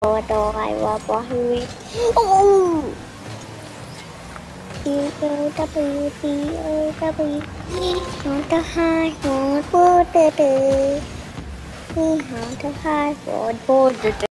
Bò đồ ai qua bò hư Ô T O W T O W Hòn thứ hai hòn bố tơ tơ Hòn thứ hai hòn bố tơ tơ